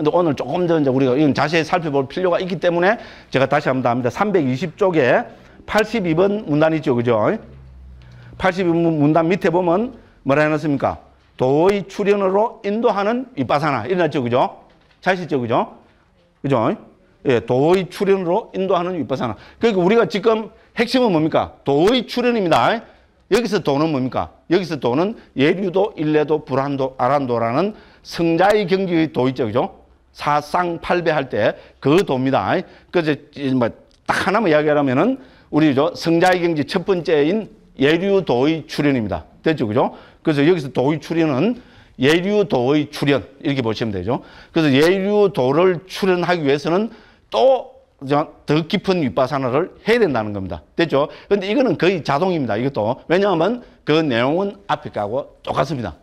근데 오늘 조금 더 이제 우리가 이건 자세히 살펴볼 필요가 있기 때문에 제가 다시 한번 더 합니다. 320쪽에 82번 문단 있죠. 그죠? 82번 문단 밑에 보면 뭐라 해놨습니까? 도의 출현으로 인도하는 윗바사나 일어났죠. 그죠? 잘 있죠. 그죠? 그죠? 예, 도의 출현으로 인도하는 윗바사나. 그러니까 우리가 지금 핵심은 뭡니까? 도의 출현입니다. 여기서 도는 뭡니까? 여기서 도는 예류도, 일례도, 불안도, 아란도라는 성자의 경지의 도 있죠. 그죠? 사쌍팔배 할 때 그 도입니다. 그래서 뭐딱 하나만 이야기하면은 우리 저 성자의 경지 첫 번째인 예류도의 출현입니다. 됐죠? 그죠? 그래서 여기서 도의 출현은 예류도의 출현 이렇게 보시면 되죠. 그래서 예류도를 출현하기 위해서는 또 더 깊은 윗바사나를 해야 된다는 겁니다. 됐죠? 근데 이거는 거의 자동입니다. 이것도. 왜냐하면 그 내용은 앞에 가고 똑같습니다.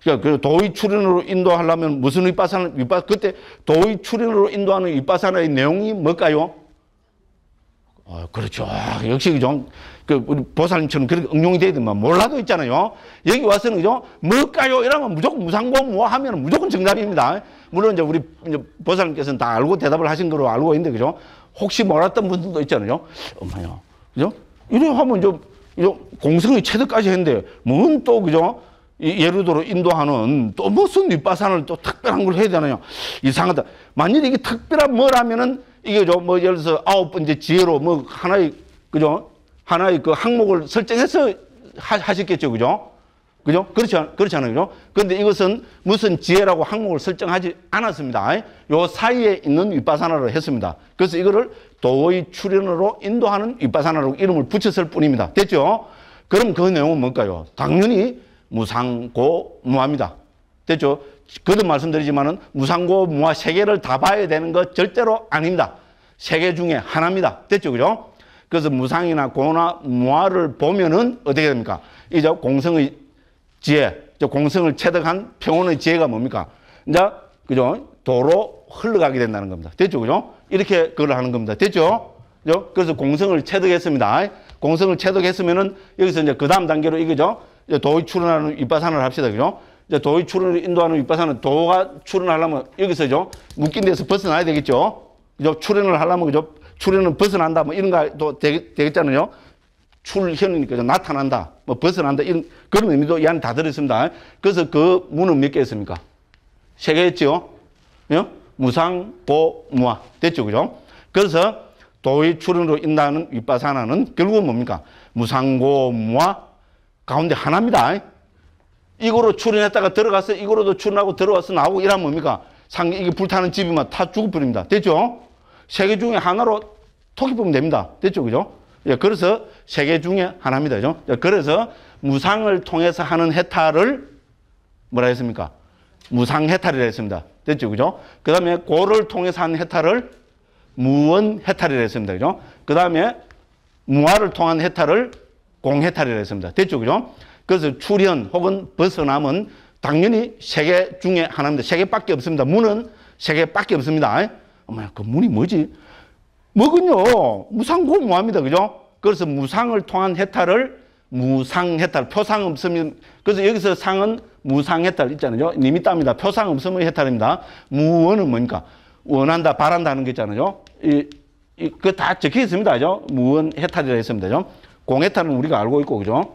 그러니까 그 도의 출현으로 인도하려면 무슨 윗바사나, 윗바, 그때 도의 출현으로 인도하는 윗바사나의 내용이 뭘까요? 어, 그렇죠. 역시 좀, 그, 우리 보살님처럼 그렇게 응용이 되더만 몰라도 있잖아요. 여기 와서는 그죠? 뭘까요? 이러면 무조건 무상고 뭐 하면 무조건 정답입니다. 물론 이제 우리 보살님께서는 다 알고 대답을 하신 거로 알고 있는데, 그죠? 혹시 몰랐던 분들도 있잖아요. 엄마야. 그죠? 이래 하면 좀, 공성의 체득까지 했는데, 뭔 또, 그죠? 예루도로 인도하는 또 무슨 윗바산을 또 특별한 걸 해야 되나요? 이상하다. 만일 이게 특별한 뭐라면은 이게 뭐 예를 들어서 아홉 번째 지혜로 뭐 하나의 그죠? 하나의 그 항목을 설정해서 하, 시겠죠 그죠? 그죠? 그렇지, 않, 그렇지 않아요. 그죠? 근데 이것은 무슨 지혜라고 항목을 설정하지 않았습니다. 요 사이에 있는 윗바사나를 했습니다. 그래서 이거를 도의 출현으로 인도하는 윗바사나라고 이름을 붙였을 뿐입니다. 됐죠? 그럼 그 내용은 뭘까요? 당연히 무상고 무합니다. 됐죠? 그도 말씀드리지만은 무상고 무화 세 개를 다 봐야 되는 것 절대로 아닙니다. 세 개 중에 하나입니다. 됐죠? 그죠? 그래서 무상이나 고나 무화를 보면은 어떻게 됩니까? 이제 공성의 지혜, 공성을 체득한 평온의 지혜가 뭡니까? 이제 그죠? 도로 흘러가게 된다는 겁니다. 됐죠? 그죠? 이렇게 그걸 하는 겁니다. 됐죠? 그죠? 그래서 공성을 체득했습니다. 공성을 체득했으면은 여기서 이제 그 다음 단계로 이거죠? 도의 출현하는 윗바산을 합시다. 그죠? 이제 도의 출현을 인도하는 윗바산은 도가 출현하려면 여기서죠. 묶인 데서 벗어나야 되겠죠. 그죠? 출현을 하려면 그죠? 출현은 벗어난다. 뭐 이런 거도 되겠잖아요. 출현이니까 나타난다. 뭐 벗어난다. 이런 그런 의미도 이 안에 다 들어있습니다. 그래서 그 문은 몇 개 있습니까? 세 개였죠. 예? 무상, 보, 무화. 됐죠. 그죠? 그래서 도의 출현으로 인도하는 윗바산하는 결국은 뭡니까? 무상고, 무화, 가운데 하나입니다. 이거로 출연했다가 들어가서 이거로도 출연하고 들어와서 나오고 이러면 뭡니까? 상, 이게 불타는 집이면 다 죽어버립니다. 됐죠? 세 개 중에 하나로 토기 보면 됩니다. 됐죠? 그죠? 예, 그래서 세 개 중에 하나입니다. 그죠? 예, 그래서 무상을 통해서 하는 해탈을 뭐라 했습니까? 무상 해탈이라 했습니다. 됐죠? 그죠? 그 다음에 고를 통해서 하는 해탈을 무원 해탈이라 했습니다. 그죠? 그 다음에 무화를 통한 해탈을 공해탈이라 했습니다. 됐죠? 그죠? 그래서 출현 혹은 벗어남은 당연히 세 개 중에 하나입니다. 세 개밖에 없습니다. 문은 세 개밖에 없습니다. 엄마야, 그 문이 뭐지? 뭐군요. 무상고무합니다. 그죠? 그래서 무상을 통한 해탈을 무상해탈, 표상 없으면, 그래서 여기서 상은 무상해탈 있잖아요. 니미따입니다. 표상 없으면 해탈입니다. 무원은 뭡니까? 원한다, 바란다는 게 있잖아요. 이, 이, 그 다 적혀 있습니다. 그죠? 무원 해탈이라 했습니다. 그죠? 공해탈은 우리가 알고 있고, 그죠?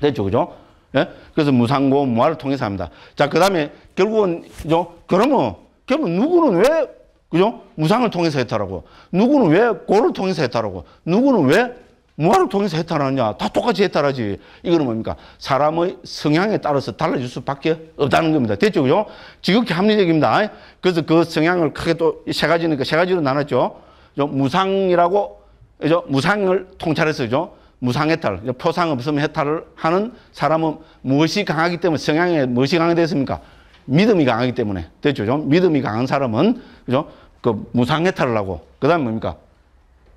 됐죠, 그죠? 예? 그래서 무상고, 무화를 통해서 합니다. 자, 그 다음에 결국은, 그죠? 그러면, 결국 누구는 왜, 그죠? 무상을 통해서 했다라고. 누구는 왜 고를 통해서 했다라고. 누구는 왜 무화를 통해서 해탈하느냐. 다 똑같이 해탈하지. 이거는 뭡니까? 사람의 성향에 따라서 달라질 수밖에 없다는 겁니다. 됐죠, 그죠? 지극히 합리적입니다. 그래서 그 성향을 크게 또 세 가지니까 세 가지로 나눴죠. 무상이라고 그죠? 무상을 통찰해서 죠 무상 해탈, 표상 없으면 해탈을 하는 사람은 무엇이 강하기 때문에 성향에 무엇이 강하됐습니까? 믿음이 강하기 때문에 됐죠. 좀 믿음이 강한 사람은 그죠? 그 무상 해탈을 하고 그 다음에 뭡니까?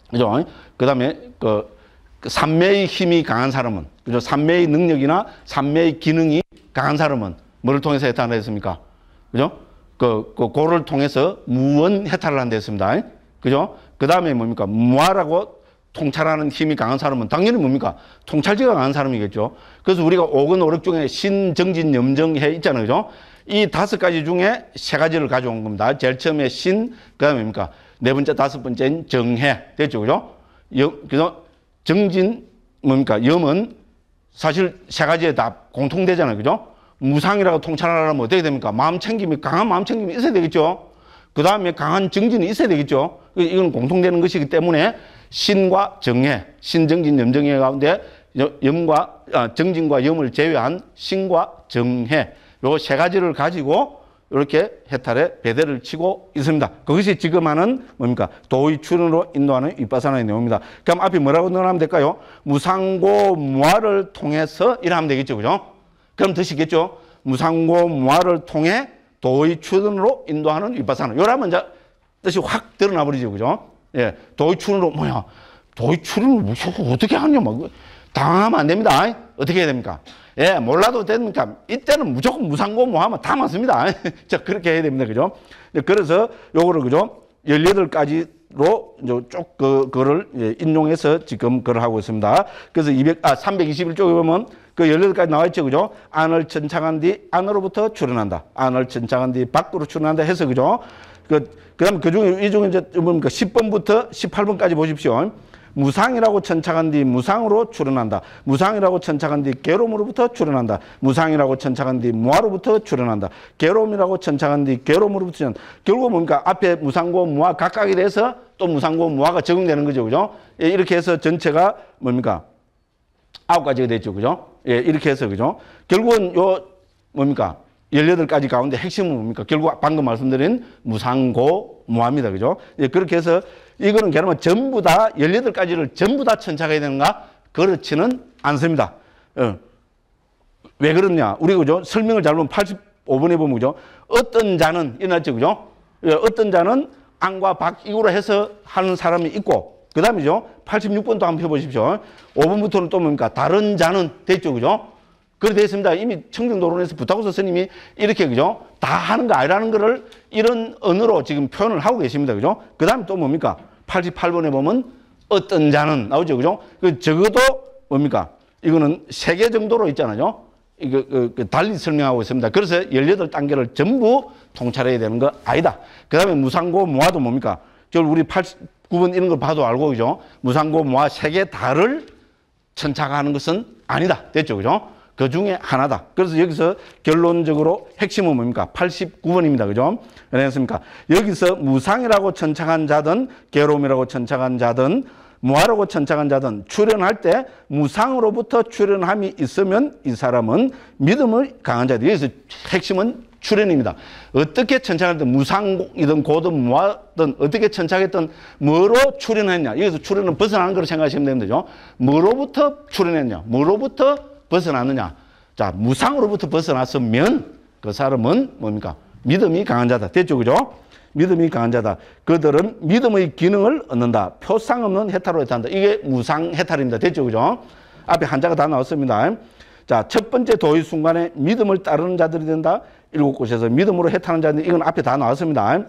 그죠? 그, 그 삼매의 힘이 강한 사람은 그죠? 삼매의 능력이나 삼매의 기능이 강한 사람은 뭐를 통해서 해탈을 했습니까? 그죠? 그, 그 고를 통해서 무원 해탈을 한다 했습니다. 그죠? 그 다음에 뭡니까? 무화라고 통찰하는 힘이 강한 사람은 당연히 뭡니까? 통찰지가 강한 사람이겠죠. 그래서 우리가 오근 오력 중에 신 정진 염정 해 있잖아요. 그죠? 이 다섯 가지 중에 세 가지를 가져온 겁니다. 제일 처음에 신, 그 다음에 뭡니까? 네 번째, 다섯 번째는 정해. 됐죠, 그죠? 여, 그래서 정진, 뭡니까? 염은 사실 세 가지에 다 공통되잖아요, 그죠? 무상이라고 통찰하려면 어떻게 됩니까? 마음 챙김이, 강한 마음 챙김이 있어야 되겠죠? 그 다음에 강한 정진이 있어야 되겠죠? 이건 공통되는 것이기 때문에 신과 정해, 신정진, 염정해 가운데 염과, 아, 정진과 염을 제외한 신과 정해, 요 세 가지를 가지고 이렇게 해탈에 배대를 치고 있습니다. 그것이 지금 하는 뭡니까? 도의 출현으로 인도하는 윗바사나의 내용입니다. 그럼 앞에 뭐라고 넣으면 될까요? 무상고 무화를 통해서 이러면 되겠죠. 그죠? 그럼 드시겠죠? 무상고 무화를 통해 도의 출현으로 인도하는 윗바사나. 요라면 이제 뜻이 확 드러나 버리죠. 그죠? 예. 도의 출현으로 뭐야? 도의 출현을 어떻게 하냐? 막 당하면 안 됩니다. 어떻게 해야 됩니까? 예, 몰라도 됩니까? 이때는 무조건 무상고무 하면 다 맞습니다. 자, 그렇게 해야 됩니다. 그죠? 그래서 요거를, 그죠? 18가지로 쭉 그, 그거를 예, 인용해서 지금 그걸 하고 있습니다. 그래서 200, 아, 321쪽에 보면 그 18가지 나와 있죠. 그죠? 안을 천창한 뒤 안으로부터 출현한다. 안을 천창한 뒤 밖으로 출현한다 해서, 그죠? 그, 그 다음 그 중에, 이 중에 이제 뭡니까? 10번부터 18번까지 보십시오. 무상이라고 천착한 뒤 무상으로 출현한다. 무상이라고 천착한 뒤 괴로움으로부터 출현한다. 무상이라고 천착한 뒤 무아로부터 출현한다. 괴로움이라고 천착한 뒤 괴로움으로부터 출현. 결국 뭡니까? 앞에 무상고 무아 각각이 돼서 또 무상고 무아가 적용되는 거죠. 그죠? 예, 이렇게 해서 전체가 뭡니까? 아홉 가지가 됐죠. 그죠? 예, 이렇게 해서 그죠? 결국은 요 뭡니까? 18가지 가운데 핵심은 뭡니까? 결국 방금 말씀드린 무상고 무아입니다. 그죠? 예, 그렇게 해서 이거는 그러면 전부 다 18가지를 전부 다 천착해야 되는가? 그렇지는 않습니다. 어. 왜 그러냐? 우리 그죠? 설명을 잘 보면 85번에 보면 그죠? 어떤 자는 일어났죠. 그죠? 예, 어떤 자는 안과 박이구로 해서 하는 사람이 있고 그 다음이죠. 86번도 한번 펴 보십시오. 5번부터는 또 뭡니까? 다른 자는 됐죠. 그죠? 그래 되어 있습니다. 이미 청정도론에서 부타고서 스님이 이렇게 그죠? 다 하는 거 아니라는 거를 이런 언어로 지금 표현을 하고 계십니다. 그죠? 그 다음에 또 뭡니까? 88번에 보면 어떤 자는 나오죠. 그죠? 그 적어도 뭡니까? 이거는 세 개 정도로 있잖아요. 이거 그, 그 달리 설명하고 있습니다. 그래서 18단계를 전부 통찰해야 되는 거 아니다. 그 다음에 무상고 무화도 뭡니까? 저 우리 89번 이런 걸 봐도 알고 그죠? 무상고 무화 세개 다를 천착하는 것은 아니다. 됐죠. 그죠? 그 중에 하나다. 그래서 여기서 결론적으로 핵심은 뭡니까? 89번입니다. 그죠? 그랬습니까? 여기서 무상이라고 천착한 자든 괴로움이라고 천착한 자든 무하라고 천착한 자든 출연할 때 무상으로부터 출연함이 있으면 이 사람은 믿음을 강한 자들. 여기서 핵심은 출연입니다. 어떻게 천착했든 무상이든 고든 무하든 어떻게 천착했든 뭐로 출연했냐. 여기서 출연은 벗어나는 거로 생각하시면 되는데죠. 뭐로부터 출연했냐. 뭐로부터 벗어났느냐? 자, 무상으로부터 벗어났으면 그 사람은 뭡니까? 믿음이 강한 자다. 됐죠? 그죠? 믿음이 강한 자다. 그들은 믿음의 기능을 얻는다. 표상 없는 해탈로 해탈한다. 이게 무상 해탈입니다. 됐죠? 그죠? 앞에 한자가 다 나왔습니다. 자, 첫 번째 도의 순간에 믿음을 따르는 자들이 된다. 일곱 곳에서 믿음으로 해타는 자들, 이건 앞에 다 나왔습니다.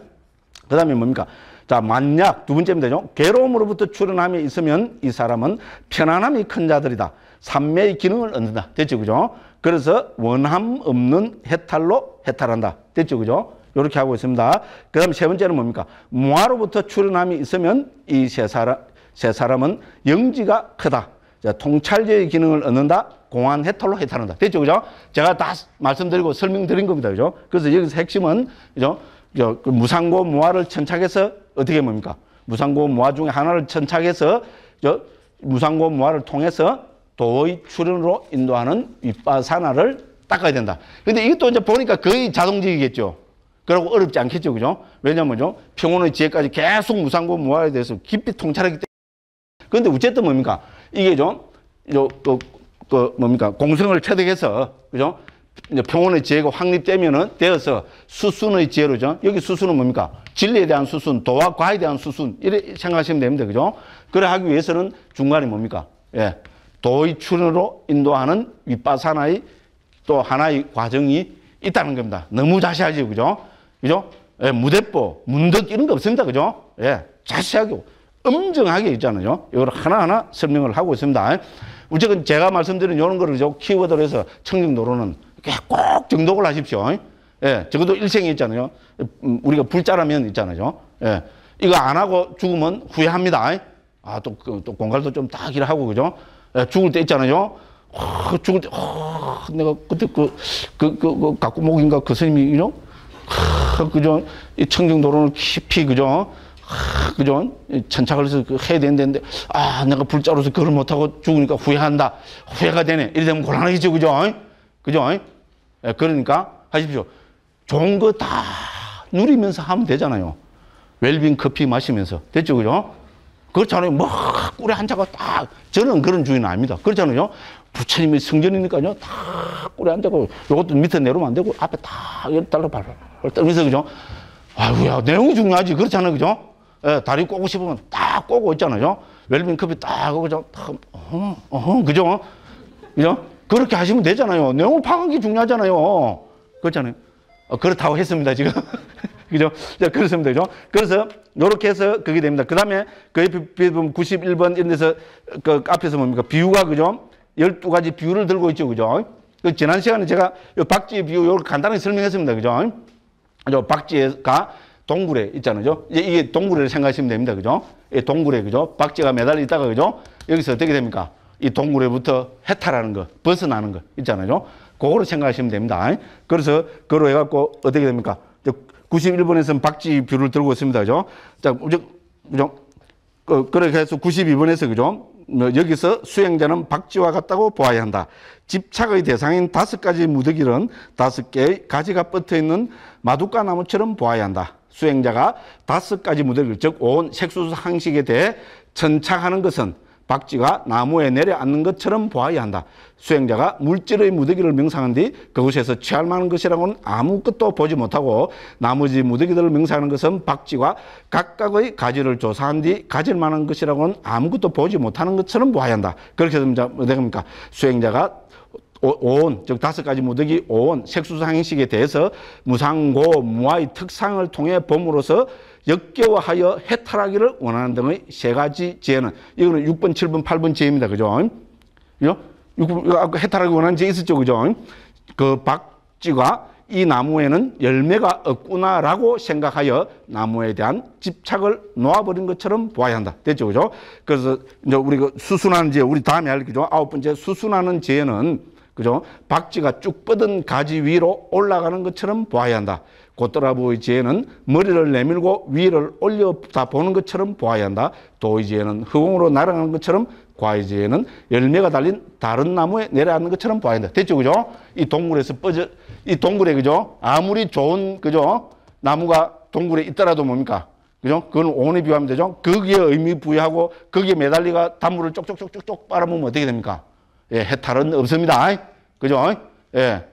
그 다음에 뭡니까? 자, 만약, 두 번째입니다. 괴로움으로부터 출현함이 있으면 이 사람은 편안함이 큰 자들이다. 삼매의 기능을 얻는다. 됐죠, 그죠? 그래서 원함 없는 해탈로 해탈한다. 됐죠, 그죠? 이렇게 하고 있습니다. 그 다음 세 번째는 뭡니까? 무화로부터 출현함이 있으면 이 세 사람, 세 사람은 영지가 크다. 자, 통찰제의 기능을 얻는다. 공안 해탈로 해탈한다. 됐죠, 그죠? 제가 다 말씀드리고 설명드린 겁니다, 그죠? 그래서 여기서 핵심은, 그죠? 저, 그 무상고 무화를 천착해서 어떻게 뭡니까? 무상고 무화 중에 하나를 천착해서 저 무상고 무화를 통해서 도의 출현으로 인도하는 윗바사나를 닦아야 된다. 근데 이것도 이제 보니까 거의 자동적이겠죠. 그러고 어렵지 않겠죠. 그죠? 왜냐면요. 평온의 지혜까지 계속 무상고 무화에 대해서 깊이 통찰하기 때문에. 그런데 어쨌든 뭡니까? 이게 좀, 요, 그, 그, 뭡니까? 공성을 체득해서, 그죠? 이제 평온의 지혜가 확립되면은 되어서 수순의 지혜로죠. 여기 수순은 뭡니까? 진리에 대한 수순, 도와 과에 대한 수순, 이렇게 생각하시면 됩니다. 그죠? 그래 하기 위해서는 중간에 뭡니까? 예. 도의 출현으로 인도하는 윗바사나의 또 하나의 과정이 있다는 겁니다. 너무 자세하지, 그죠? 그죠? 예, 무대법, 문덕 이런 거 없습니다. 그죠? 예, 자세하게, 엄정하게 있잖아요. 이걸 하나하나 설명을 하고 있습니다. 어쨌든 제가 말씀드린 이런 거를 키워드로 해서 청정도로는 꼭 정독을 하십시오. 예, 적어도 일생에 있잖아요. 음, 우리가 불자라면 있잖아요. 예, 이거 안 하고 죽으면 후회합니다. 아, 또, 그, 또 공갈도 좀 딱 일하고, 그죠? 예, 죽을 때 있잖아요. 어, 죽을 때, 어, 내가 그때 그, 그, 그, 그, 각구목인가 그 스님이, 이죠? 어, 그죠? 이 청정도로를 깊이, 그죠? 아, 그죠? 이 천착을 해서 그 해야 되는데, 아, 내가 불자로서 그걸 못하고 죽으니까 후회한다. 후회가 되네. 이래 되면 곤란하겠죠, 그죠? 그죠? 예, 그러니까 하십시오. 좋은 거 다 누리면서 하면 되잖아요. 웰빙 커피 마시면서. 됐죠, 그죠? 그렇잖아요. 뭐, 꿀에 한 자가 딱, 저는 그런 주의는 아닙니다. 그렇잖아요. 부처님의 성전이니까요. 다 꿀에 한 자가, 요것도 밑에 내려오면 안 되고, 앞에 다 열달러 발발 떨면서, 그죠? 아이고야, 내용이 중요하지. 그렇잖아요. 그죠? 예, 다리 꼬고 싶으면 딱 꼬고 있잖아요. 웰빙 커피 딱 그죠? 딱, 어허, 그죠? 그죠? 그렇게 하시면 되잖아요. 내용을 파악하는 게 중요하잖아요. 그렇잖아요. 어, 그렇다고 했습니다, 지금. 그죠? 자, 그렇습니다. 그죠? 그래서, 요렇게 해서 그게 됩니다. 그 다음에 그 옆에 보면 91번 이런 데서 그 앞에서 뭡니까? 비유가, 그죠? 12가지 비유를 들고 있죠. 그죠? 그 지난 시간에 제가 요 박쥐의 비유 요렇게 간단하게 설명했습니다. 그죠? 저 박쥐가 동굴에 있잖아요. 이제 이게 동굴을 생각하시면 됩니다. 그죠? 이 동굴에, 그죠? 박쥐가 매달려 있다가, 그죠? 여기서 어떻게 됩니까? 이 동굴에부터 해탈하는 거, 벗어나는 거 있잖아요. 그거로 생각하시면 됩니다. 그래서 그로 해갖고 어떻게 됩니까? 91번에서는 박쥐 비유를 들고 있습니다. 그죠? 자, 그죠? 그, 그렇게 해서 92번에서 그죠? 뭐 여기서 수행자는 박쥐와 같다고 보아야 한다. 집착의 대상인 다섯 가지 무더기는 다섯 개의 가지가 뻗어 있는 마두카 나무처럼 보아야 한다. 수행자가 다섯 가지 무더기, 즉, 온 색수수 항식에 대해 천착하는 것은 박쥐가 나무에 내려앉는 것처럼 보아야 한다. 수행자가 물질의 무더기를 명상한 뒤 그곳에서 취할 만한 것이라고는 아무것도 보지 못하고 나머지 무더기들을 명상하는 것은 박쥐가 각각의 가지를 조사한 뒤 가질 만한 것이라고는 아무것도 보지 못하는 것처럼 보아야 한다. 그렇게 되면 어떻게 됩니까? 수행자가 오온, 즉 다섯 가지 무더기 오온, 색수상식에 대해서 무상고, 무아의 특상을 통해 봄으로써 역겨워하여 해탈하기를 원하는 등의 세 가지 지혜는 이거는 6번, 7번, 8번 지혜입니다. 그죠? 그죠? 6번, 아까 해탈하기 원하는 지혜 있었죠. 그죠? 그 박쥐가 이 나무에는 열매가 없구나라고 생각하여 나무에 대한 집착을 놓아버린 것처럼 보아야 한다. 됐죠? 그죠? 그래서 이제 우리 그 수순하는 지혜, 우리 다음에 할 그죠? 아홉 번째 수순하는 지혜는 그죠? 박쥐가 쭉 뻗은 가지 위로 올라가는 것처럼 보아야 한다. 고떠라부의 지혜는 머리를 내밀고 위를 올려다 보는 것처럼 보아야 한다. 도의 지혜는 허공으로 날아가는 것처럼 과의 지혜는 열매가 달린 다른 나무에 내려앉는 것처럼 보아야 한다. 됐죠? 그죠? 이 동굴에서 뻗어, 이 동굴에 그죠? 아무리 좋은 그죠? 나무가 동굴에 있더라도 뭡니까? 그죠? 그건 오온에 비유하면 되죠? 거기에 의미 부여하고 거기에 매달리가 단물을 쪽쪽쪽쪽쪽 빨아먹으면 어떻게 됩니까? 예, 해탈은 없습니다. 그죠? 예.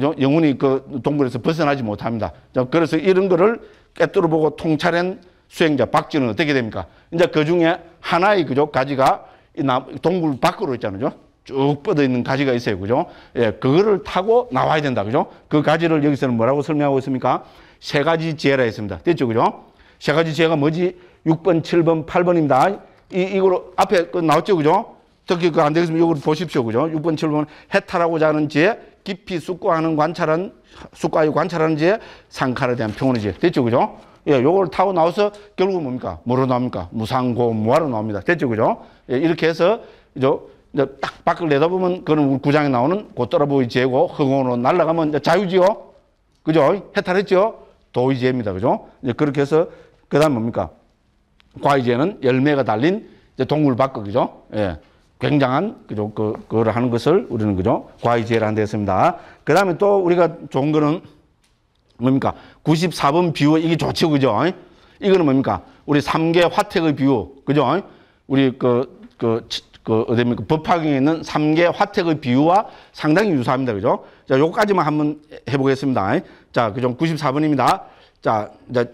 영혼이 그 동굴에서 벗어나지 못합니다. 자, 그래서 이런 거를 깨뚫어 보고 통찰한 수행자 박쥐는 어떻게 됩니까? 이제 그 중에 하나의 그죠? 가지가 이 나, 동굴 밖으로 있잖아요. 쭉 뻗어 있는 가지가 있어요. 그죠? 예, 그거를 타고 나와야 된다. 그죠? 그 가지를 여기서는 뭐라고 설명하고 있습니까? 세 가지 지혜라 했습니다. 됐죠? 그죠? 세 가지 지혜가 뭐지? 6번, 7번, 8번입니다. 이, 이거로 앞에 그 나왔죠? 그죠? 특히 그 안 되겠으면 이걸 보십시오. 그죠? 6번, 7번 해탈하고자 하는 지혜, 깊이 숙고하는 관찰은, 숙고하여 관찰하는 지혜, 상칼에 대한 평온의 지혜. 됐죠? 그죠? 예, 요걸 타고 나와서 결국은 뭡니까? 뭐로 나옵니까? 무상고, 무화로 나옵니다. 됐죠? 그죠? 예, 이렇게 해서, 이제, 딱 밖을 내다보면 그는 구장에 나오는 고떠라보의 지혜고, 허공으로 날아가면 자유지요? 그죠? 해탈했죠? 도의지혜입니다. 그죠? 이제 그렇게 해서, 그 다음 뭡니까? 과의지혜는 열매가 달린 동물 밖, 그죠? 예. 굉장한 그죠 그 그걸 하는 것을 우리는 그죠 과의지혜를 한다 했습니다. 그 다음에 또 우리가 좋은 거는 뭡니까 94번 비유 이게 좋죠 그죠? 이거는 뭡니까 우리 3개 화택의 비유 그죠? 우리 그 그, 그, 어디입니까? 법화경에 있는 3개 화택의 비유와 상당히 유사합니다. 그죠? 자, 요까지만 한번 해보겠습니다. 자, 그죠? 94번입니다. 자, 이제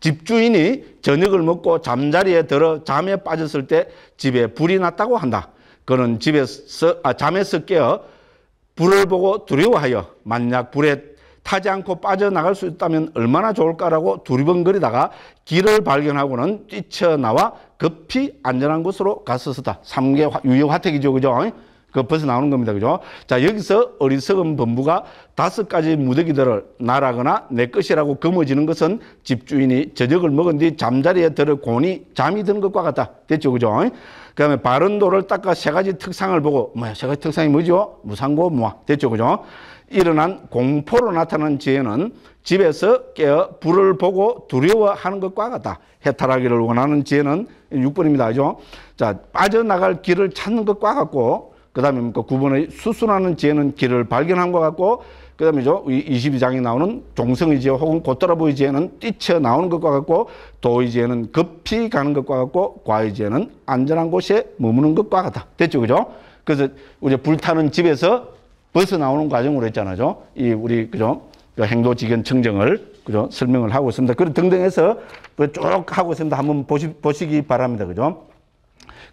집주인이 저녁을 먹고 잠자리에 들어 잠에 빠졌을 때 집에 불이 났다고 한다. 그는 집에서 아, 잠에서 깨어 불을 보고 두려워하여 만약 불에 타지 않고 빠져나갈 수 있다면 얼마나 좋을까라고 두리번거리다가 길을 발견하고는 뛰쳐나와 급히 안전한 곳으로 갔었다. 삼계 유효 화택이죠. 그죠? 그 벌써 나오는 겁니다. 그죠? 자, 여기서 어리석은 범부가 다섯 가지 무더기들을 날하거나 내 것이라고 거머쥐는 것은 집주인이 저녁을 먹은 뒤 잠자리에 들어 곤이 잠이 드는 것과 같다. 됐죠? 그죠? 그 다음에 바른 돌을 닦아 세 가지 특상을 보고, 뭐야, 세 가지 특상이 뭐죠? 무상고, 무화. 됐죠? 그죠? 일어난 공포로 나타난 지혜는 집에서 깨어 불을 보고 두려워하는 것과 같다. 해탈하기를 원하는 지혜는 6번입니다. 그죠? 자, 빠져나갈 길을 찾는 것과 같고, 그 다음에 뭡니까? 9번의 수순하는 지혜는 길을 발견한 것 같고, 그 다음에 죠 22장에 나오는 종성의 지혜 혹은 곧돌아보의 지혜는 뛰쳐 나오는 것과 같고, 도의 지혜는 급히 가는 것과 같고, 과의 지혜는 안전한 곳에 머무는 것과 같다. 됐죠? 그죠? 그래서 우리 불타는 집에서 벗어나오는 과정으로 했잖아요. 이 우리, 그죠? 그 행도지견 청정을, 그죠? 설명을 하고 있습니다. 그런 등등 해서 그쭉 하고 있습니다. 한번 보시, 보시기 바랍니다. 그죠?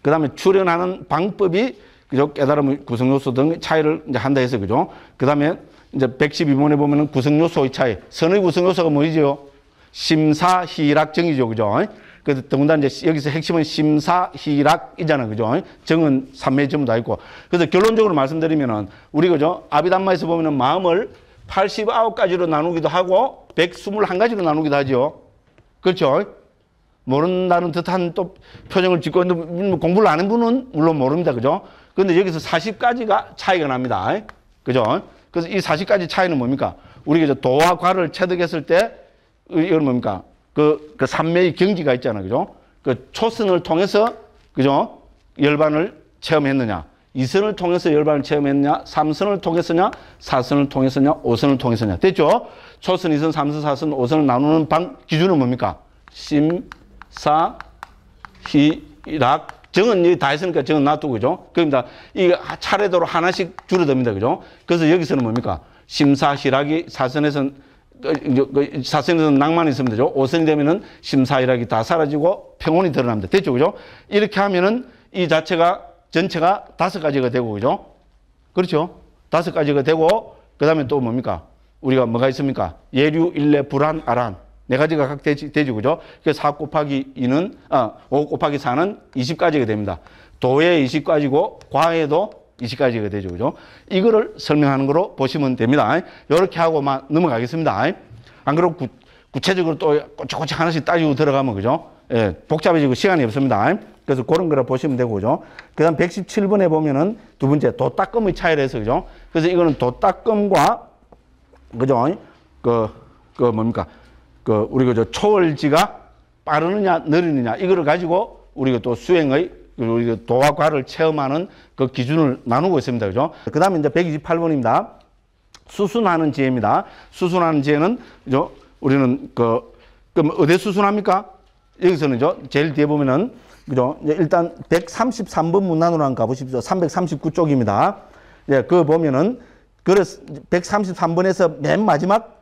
그 다음에 출연하는 방법이 그죠? 깨달음 구성 요소 등 차이를 이제 한다 해서 그죠? 그 다음에 이제 112번에 보면은 구성 요소의 차이. 선의 구성 요소가 뭐죠? 심사희락정이죠. 그죠? 그래서 더군다나 이제 여기서 핵심은 심사희락이잖아. 그죠? 정은 삼매점도 다 있고. 그래서 결론적으로 말씀드리면은 우리 그죠? 아비담마에서 보면은 마음을 89가지로 나누기도 하고 121가지로 나누기도 하죠. 그렇죠? 모른다는 듯한 또 표정을 짓고 있는데 공부를 안한 분은 물론 모릅니다. 그죠? 근데 여기서 40가지가 차이가 납니다. 그죠? 그래서 이 40가지 차이는 뭡니까? 우리가 이제 도와 과를 체득했을 때, 이건 뭡니까? 그, 그 삼매의 경지가 있잖아요. 그죠? 그 초선을 통해서, 그죠? 열반을 체험했느냐. 이선을 통해서 열반을 체험했느냐. 삼선을 통해서냐. 사선을 통해서냐. 오선을 통해서냐. 됐죠? 초선, 이선, 삼선, 사선, 오선을 나누는 방, 기준은 뭡니까? 심, 사, 희, 락, 정은 여기 다 했으니까 정은 놔두고, 그죠? 그러니까 이 차례대로 하나씩 줄어듭니다. 그죠? 그래서 여기서는 뭡니까? 심사시락이 사선에서는 그 사선에서는 낭만이 있으면 되죠. 오선이 되면은 심사희락이 다 사라지고 평온이 드러납니다. 됐죠? 그죠? 이렇게 하면은 이 자체가 전체가 다섯 가지가 되고, 그죠? 그렇죠? 다섯 가지가 되고, 그 다음에 또 뭡니까? 우리가 뭐가 있습니까? 예류, 일례, 불안, 아란. 네 가지가 각 되지, 되죠. 그죠? 그래서 4 곱하기 2는, 아, 5 곱하기 4는 20가지가 됩니다. 도에 20가지고, 과에도 20가지가 되죠. 그죠? 이거를 설명하는 거로 보시면 됩니다. 이렇게 하고 막 넘어가겠습니다. 안 그러고 구, 구체적으로 또 꼬치꼬치 하나씩 따지고 들어가면, 그죠? 예, 복잡해지고 시간이 없습니다. 그래서 그런 거를 보시면 되고, 그죠? 그 다음 117번에 보면은 두 번째 도따끔의 차이를 해서, 그죠? 그래서 이거는 도따끔과, 그죠? 그, 그 뭡니까? 그 우리가 저 초월지가 빠르느냐 느리느냐 이거를 가지고 우리가 또 수행의 우리가 도와 과를 체험하는 그 기준을 나누고 있습니다. 그죠? 그 다음에 이제 128번입니다. 수순하는 지혜입니다. 수순하는 지혜는, 그죠? 우리는 그, 그럼 어디 수순합니까? 여기서는죠. 제일 뒤에 보면은, 그죠? 일단 133번 문단으로 한번 가보십시오. 339쪽입니다. 예, 그거 보면은, 그래서 133번에서 맨 마지막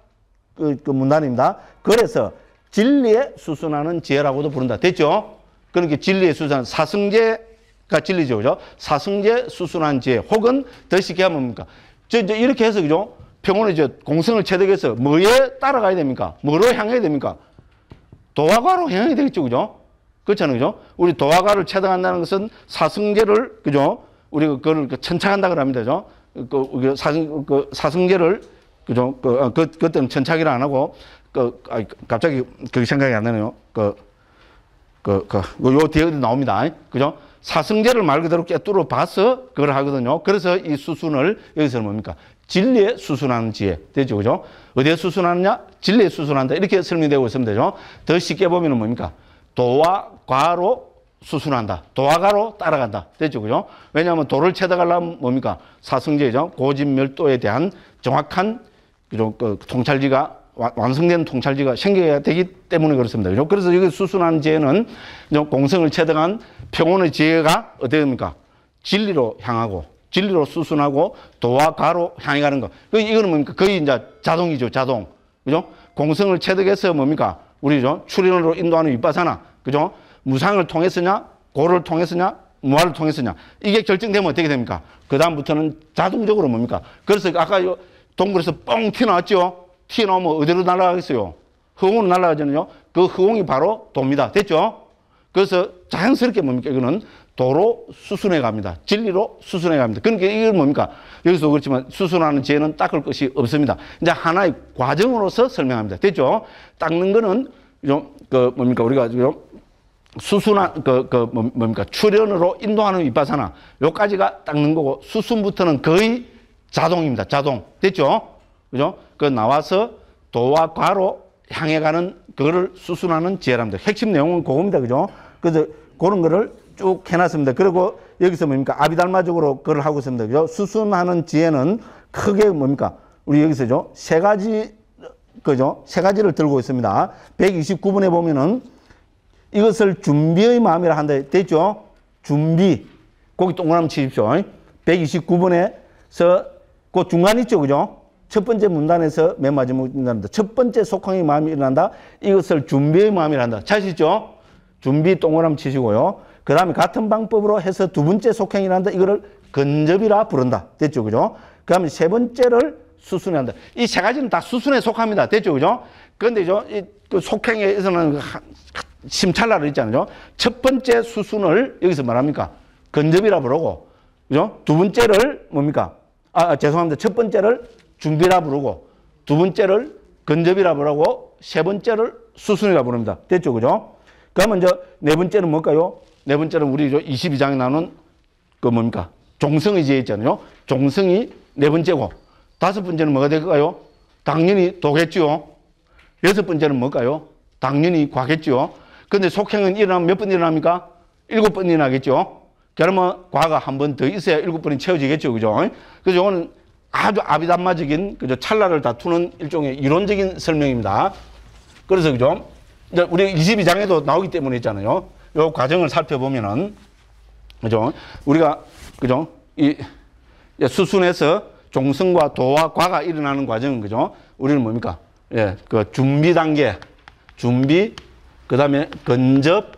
그, 그 문단입니다. 그래서 진리에 수순하는 지혜라고도 부른다. 됐죠? 그러니까 진리에 수순한 사승제가 진리죠. 그죠? 사승제 수순한 지혜. 혹은 더 쉽게 하면 뭡니까? 저, 이제 이렇게 해서, 그죠? 평온의 저 공성을 체득해서 뭐에 따라가야 됩니까? 뭐로 향해야 됩니까? 도화과로 향해야 되겠죠. 그죠? 그렇잖아요. 그죠? 우리 도화과를 체득한다는 것은 사승제를, 그죠? 우리가 그걸 천착한다 그럽니다. 그죠? 그, 사승, 그 사승제를 그죠? 그, 어, 그, 그때는 천착이라 안 하고, 그, 아, 갑자기 그 생각이 안 나네요. 그, 그, 그, 요 뒤에 나옵니다. 그죠? 사성제를 말 그대로 꿰뚫어 봐서 그걸 하거든요. 그래서 이 수순을 여기서는 뭡니까? 진리에 수순하는 지혜. 되죠. 그죠? 어디에 수순하느냐? 진리에 수순한다. 이렇게 설명되고 있으면 되죠. 더 쉽게 보면 뭡니까? 도와 과로 수순한다. 도화가로 따라간다. 됐죠. 그죠? 왜냐하면 도를 채덕하려면 뭡니까? 사성제죠. 고진멸도에 대한 정확한 그죠? 그 통찰지가 완성된 통찰지가 생겨야 되기 때문에 그렇습니다. 그래서 여기 수순한 지혜는 공성을 체득한 평온의 지혜가 어떻게 됩니까? 진리로 향하고 진리로 수순하고 도와 가로 향해 가는 거. 그 이거는 뭡니까? 거의 이제 자동이죠, 자동. 그죠? 공성을 체득해서 뭡니까? 우리죠. 출현으로 인도하는 윗바사나. 그죠? 무상을 통해서냐, 고를 통해서냐, 무화를 통해서냐. 이게 결정되면 어떻게 됩니까? 그다음부터는 자동적으로 뭡니까? 그래서 아까 동굴에서 뻥 튀어나왔죠? 튀어나오면 어디로 날아가겠어요? 허공으로 날아가잖아요. 그 허공이 바로 도입니다. 됐죠? 그래서 자연스럽게 뭡니까? 이거는 도로 수순해 갑니다. 진리로 수순해 갑니다. 그러니까 이게 뭡니까? 여기서 그렇지만 수순하는 죄는 닦을 것이 없습니다. 이제 하나의 과정으로서 설명합니다. 됐죠? 닦는 거는 좀, 그, 뭡니까? 우리가 지금 수순한, 그, 그, 뭐- 뭡니까? 출연으로 인도하는 위파사나, 요까지가 닦는 거고, 수순부터는 거의 자동입니다. 자동. 됐죠? 그죠? 그 나와서 도와 과로 향해 가는 그거를 수순하는 지혜랍니다. 핵심 내용은 그겁니다. 그죠? 그래서 그런 거를 쭉 해놨습니다. 그리고 여기서 뭡니까? 아비달마적으로 그걸 하고 있습니다. 그죠? 수순하는 지혜는 크게 뭡니까? 우리 여기서죠. 세 가지, 그죠? 세 가지를 들고 있습니다. 129번에 보면은 이것을 준비의 마음이라 한다. 됐죠? 준비. 거기 동그라미 치십시오. 129번에서 그 중간 있죠. 그죠? 첫 번째 문단에서 맨 마지막 문단입니다. 첫 번째 속항의 마음이 일어난다. 이것을 준비의 마음이라 한다. 자시죠? 준비 동그라미 치시고요. 그 다음에 같은 방법으로 해서 두 번째 속행이 일어난다. 이거를 근접이라 부른다. 됐죠? 그죠? 그 다음에 세 번째를 수순에 한다. 이 세 가지는 다 수순에 속합니다. 됐죠? 그죠? 이그 속행에서는 그 한- 심찰나를 있잖아요. 첫 번째 수순을 여기서 말합니까? 근접이라 부르고, 그죠? 두 번째를 뭡니까? 아, 아, 죄송합니다. 첫 번째를 준비라 부르고, 두 번째를 근접이라 부르고, 세 번째를 수순이라 부릅니다. 됐죠? 그죠? 그러면 이제 네 번째는 뭘까요? 네 번째는 우리 22장에 나오는 그 뭡니까? 종성의 지혜 있잖아요. 종성이 네 번째고, 다섯 번째는 뭐가 될까요? 당연히 도겠죠. 여섯 번째는 뭘까요? 당연히 과겠죠. 근데 속행은 일어나면 몇 번 일어납니까? 일곱 번 일어나겠죠. 그러면 과가 한 번 더 있어야 일곱 번이 채워지겠죠. 그죠? 그래서 이거는 아주 아비담마적인 그죠? 찰나를 다투는 일종의 이론적인 설명입니다. 그래서 그죠? 우리 22장에도 나오기 때문에 있잖아요. 요 과정을 살펴보면은 그죠? 우리가 그죠? 이 수순에서 종성과 도와 과가 일어나는 과정은 그죠? 우리는 뭡니까? 예, 그 준비 단계, 준비, 그 다음에 근접,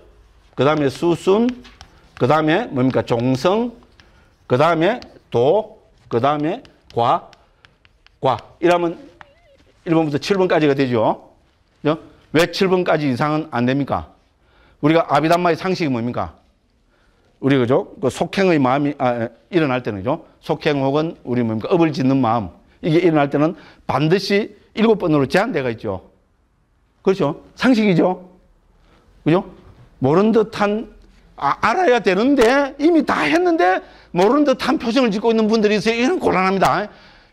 그 다음에 수순, 그 다음에 뭡니까? 종성, 그 다음에 도, 그 다음에 과, 과. 이러면 1번부터 7번까지가 되죠. 그죠? 왜 7번까지 이상은 안 됩니까? 우리가 아비담마의 상식이 뭡니까? 우리 그죠? 그 속행의 마음이 아, 일어날 때는죠. 속행 혹은 우리 뭡니까? 업을 짓는 마음. 이게 일어날 때는 반드시 일곱 번으로 제한되어 있죠. 그렇죠? 상식이죠. 그죠? 모른 듯한 아, 알아야 되는데 이미 다 했는데 모른 듯한 표정을 짓고 있는 분들이 있어요. 이건 곤란합니다.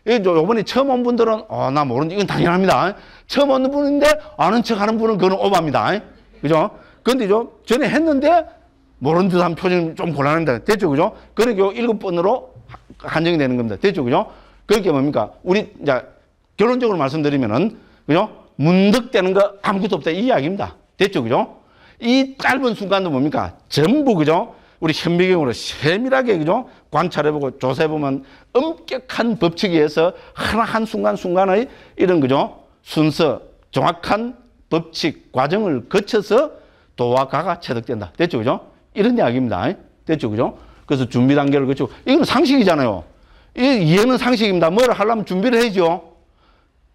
이 요번에 처음 온 분들은 어, 나 모르는 이건 당연합니다. 처음 오는 분인데 아는 척 하는 분은 그건 오바입니다. 그죠? 근데 죠 전에 했는데 모른 듯한 표정이 좀 곤란합니다. 됐죠? 그죠? 그러니까 일곱 번으로 한정이 되는 겁니다. 됐죠? 그죠? 그게 뭡니까? 우리 이제 결론적으로 말씀드리면은 그죠? 문득되는 거 아무것도 없다 이 이야기입니다. 됐죠? 그죠? 이 짧은 순간도 뭡니까? 전부 그죠? 우리 현미경으로 세밀하게 그죠? 관찰해보고 조사해보면 엄격한 법칙에 의해서 하나 한 순간 순간의 이런 그죠? 순서, 정확한 법칙 과정을 거쳐서 도와 가가 체득된다. 됐죠? 그죠? 이런 이야기입니다. 됐죠? 그죠? 그래서 준비 단계를 거치고 이건 상식이잖아요. 이 이해는 상식입니다. 뭘 하려면 준비를 해야죠.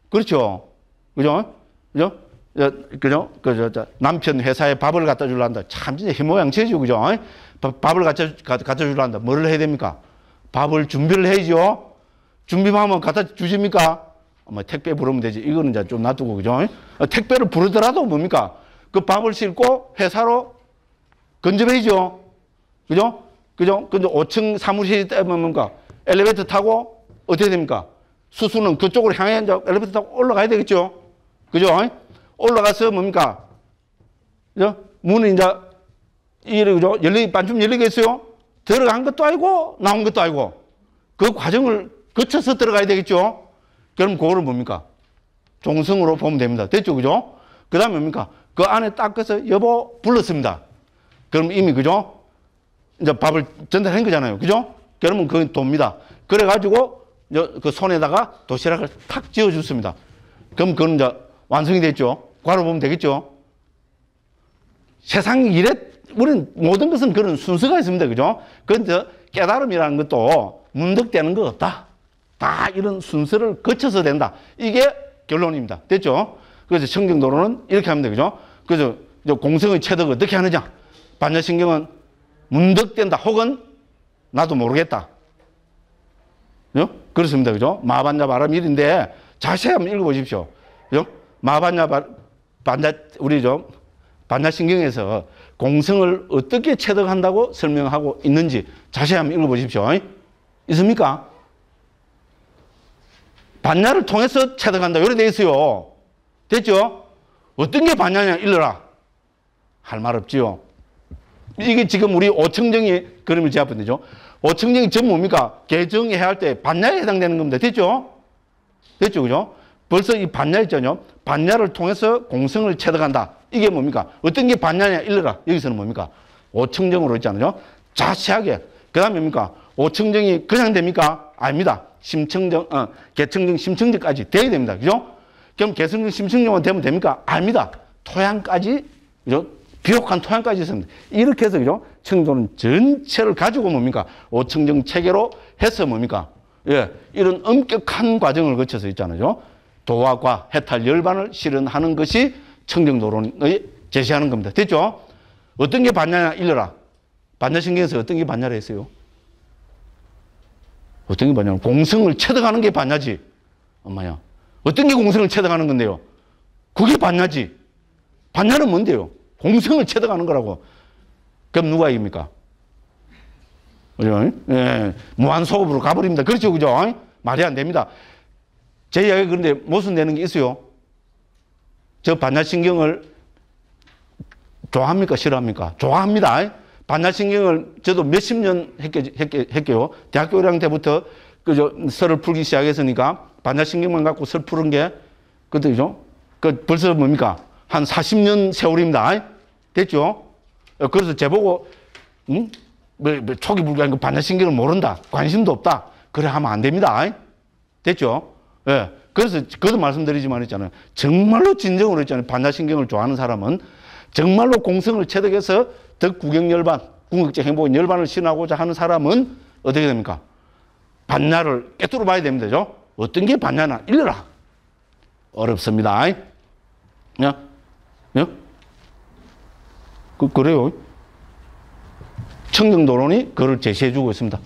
그렇죠? 그죠? 그죠? 저, 그죠? 그, 저, 저, 남편 회사에 밥을 갖다 주려 한다. 참, 진짜 희모양체죠. 그죠? 밥- 밥을 갖다, 갖다 주려 한다. 뭐를 해야 됩니까? 밥을 준비를 해야죠. 준비만 하면 갖다 주십니까? 뭐 택배 부르면 되지. 이거는 이제 좀 놔두고, 그죠? 어, 택배를 부르더라도 뭡니까? 그 밥을 싣고 회사로 건져야죠. 그죠? 그죠? 근데 5층 사무실이 때면 뭡니까? 엘리베이터 타고 어떻게 됩니까? 수수는 그쪽으로 향해 엘리베이터 타고 올라가야 되겠죠? 그죠? 올라가서 뭡니까? 그죠? 문은 이제 이래 그죠? 열리 반쯤 열리겠어요? 들어간 것도 아니고 나온 것도 아니고 그 과정을 거쳐서 들어가야 되겠죠? 그럼 그거를 뭡니까? 종성으로 보면 됩니다. 됐죠? 그죠? 그 다음에 뭡니까? 그 안에 딱 가서 여보 불렀습니다. 그럼 이미 그죠? 이제 밥을 전달한 거잖아요. 그죠? 그러면 그건 돕니다. 그래가지고 그 손에다가 도시락을 탁 지어줬습니다. 그럼 그건 이제 완성이 됐죠. 과로 보면 되겠죠. 세상 일에 우리는 모든 것은 그런 순서가 있습니다. 그죠? 그런데 깨달음이라는 것도 문득되는 거 없다. 다 이런 순서를 거쳐서 된다. 이게 결론입니다. 됐죠? 그래서 청정도로는 이렇게 하면 되죠. 그래서 공성의 체득 어떻게 하느냐? 반야신경은 문득된다. 혹은 나도 모르겠다. 요? 그렇습니다. 그죠? 마반야 바람 일인데 자세히 한번 읽어보십시오. 그죠? 마반야 바, 반야, 우리 좀, 반야신경에서 공성을 어떻게 체득한다고 설명하고 있는지 자세히 한번 읽어보십시오. 있습니까? 반야를 통해서 체득한다. 이렇게 돼 있어요. 됐죠? 어떤 게 반야냐? 일러라. 할 말 없지요. 이게 지금 우리 오청정이 그림을 제압한 되죠. 오청정이 전 뭡니까? 개정해야 할 때 반야에 해당되는 겁니다. 됐죠? 됐죠? 그죠? 벌써 이 반야 있잖아요. 반야를 통해서 공성을 체득한다. 이게 뭡니까? 어떤 게 반야냐? 일러라. 여기서는 뭡니까? 오청정으로 있잖아요. 자세하게. 그 다음에 뭡니까? 오청정이 그냥 됩니까? 아닙니다. 심청정, 어, 개청정, 심청정까지 돼야 됩니다. 그죠? 그럼 개청정, 심청정만 되면 됩니까? 아닙니다. 토양까지, 그죠? 비옥한 토양까지 있습니다. 이렇게 해서, 그죠? 청도는 전체를 가지고 뭡니까? 오청정 체계로 해서 뭡니까? 예, 이런 엄격한 과정을 거쳐서 있잖아요. 도화과 해탈 열반을 실현하는 것이 청정도론의 제시하는 겁니다. 됐죠? 어떤 게 반야냐? 일러라. 반야신경에서 어떤 게 반야라 했어요? 어떤 게 반야냐? 공성을 체득하는 게 반야지. 엄마야. 어떤 게 공성을 체득하는 건데요? 그게 반야지. 반야는 뭔데요? 공성을 체득하는 거라고. 그럼 누가 이깁니까? 그죠? 예, 무한 소급으로 가버립니다. 그렇죠, 그죠? 말이 안 됩니다. 제 이야기 그런데 모순되는 게 있어요. 저 반야신경을 좋아합니까? 싫어합니까? 좋아합니다. 반야신경을 저도 몇십 년 했게, 했게, 했게요. 대학교 1학년 때부터 그저 설을 풀기 시작했으니까 반야신경만 갖고 설 푸는 게 그때죠. 그 벌써 뭡니까? 한 40년 세월입니다. 됐죠? 그래서 제보고 응? 뭐, 뭐 초기 불가인 그 반야신경을 모른다. 관심도 없다. 그래 하면 안 됩니다. 됐죠? 예. 그래서 그도 말씀드리지만 했잖아요. 정말로 진정으로 했잖아요. 반야신경을 좋아하는 사람은 정말로 공성을 체득해서 덕구경 열반, 궁극적 행복의 열반을 신하고자 하는 사람은 어떻게 됩니까? 반야를 깨뚫어 봐야 됩니다. 죠 어떤 게 반야나 일러라. 어렵습니다. 야? 야? 그, 그래요. 청정도론이 그를 제시해주고 있습니다.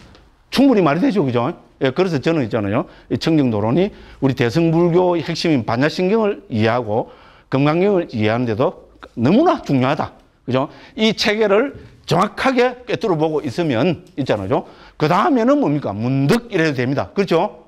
충분히 말이 되죠. 그죠? 예, 그래서 저는 있잖아요. 이 청정도론이 우리 대승불교의 핵심인 반야신경을 이해하고 금강경을 이해하는데도 너무나 중요하다. 그죠? 이 체계를 정확하게 꿰뚫어 보고 있으면 있잖아요. 그 다음에는 뭡니까? 문득 이래도 됩니다. 그렇죠?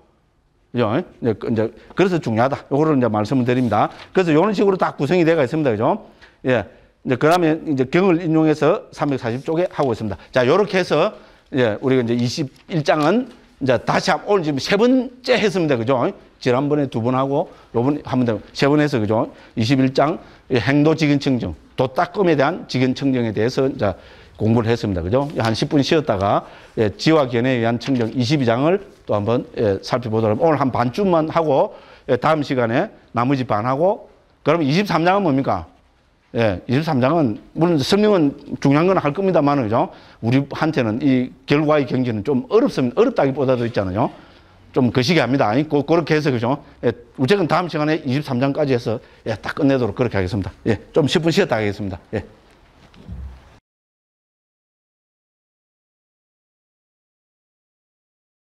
그죠? 이제, 이제 그래서 중요하다. 요거를 이제 말씀을 드립니다. 그래서 이런 식으로 딱 구성이 되어 있습니다. 그죠? 예. 이제 그 다음에 이제 경을 인용해서 340쪽에 하고 있습니다. 자, 요렇게 해서 예, 우리가 이제 21장은 이제 다시 한, 오늘 지금 세 번째 했습니다. 그죠? 지난번에 두 번 하고 요번 한번 세 번 해서 그죠? 21장 행도 직연청정, 도딱검에 대한 직연청정에 대해서 이제 공부를 했습니다. 그죠? 한 10분 쉬었다가 예, 지와 견해에 의한 청정 22장을 또 한번 예, 살펴보도록 합니다. 오늘 한 반쯤만 하고 예, 다음 시간에 나머지 반하고 그러면 23장은 뭡니까? 예, 23장은, 물론 설명은 중요한 건 할 겁니다만, 그죠? 우리한테는 이 결과의 경지는 좀 어렵습니다. 어렵다기보다도 있잖아요. 좀 거시기 합니다. 그, 그렇게 해서, 그죠? 예, 우체는 다음 시간에 23장까지 해서, 예, 딱 끝내도록 그렇게 하겠습니다. 예, 좀 10분 쉬었다 하겠습니다. 예.